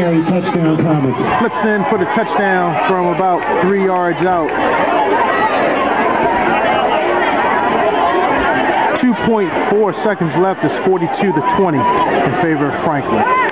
touchdown coming. Flips in for the touchdown from about three yards out. 2.4 seconds left. is 42 to 20 in favor of Franklin.